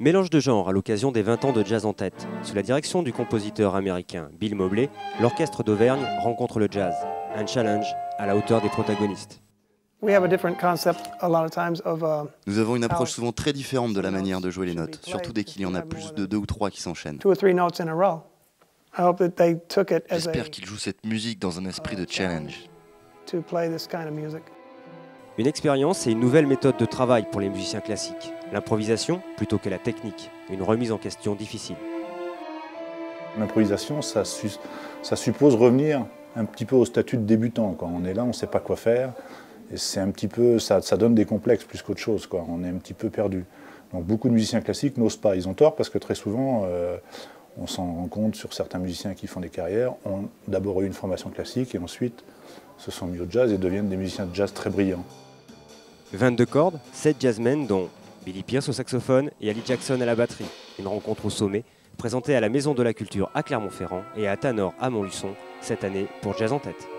Mélange de genres à l'occasion des 20 ans de jazz en tête. Sous la direction du compositeur américain Bill Mobley, l'orchestre d'Auvergne rencontre le jazz. Un challenge à la hauteur des protagonistes. We have a different concept a lot of times of uh, Nous avons une approche souvent très différente de la manière de jouer les notes, surtout dès qu'il y en a plus de deux ou trois qui s'enchaînent. two or three notes in a row? I hope that they took it as a, J'espère qu'ils jouent cette musique dans un esprit de challenge. Une expérience et une nouvelle méthode de travail pour les musiciens classiques. L'improvisation plutôt que la technique. Une remise en question difficile. L'improvisation, ça, su- ça suppose revenir un petit peu au statut de débutant. Quand on est là, on ne sait pas quoi faire. C'est un petit peu, ça, donne des complexes plus qu'autre chose. On est un petit peu perdu. Donc beaucoup de musiciens classiques n'osent pas. Ils ont tort parce que très souvent, euh, on s'en rend compte sur certains musiciens qui font des carrières, ont d'abord eu une formation classique et ensuite se sont mis au jazz et deviennent des musiciens de jazz très brillants. 22 cordes, 7 jazzmen dont Billy Pierce au saxophone et Ali Jackson à la batterie. Une rencontre au sommet, présentée à la Maison de la Culture à Clermont-Ferrand et à Tanor à Montluçon cette année pour Jazz en tête.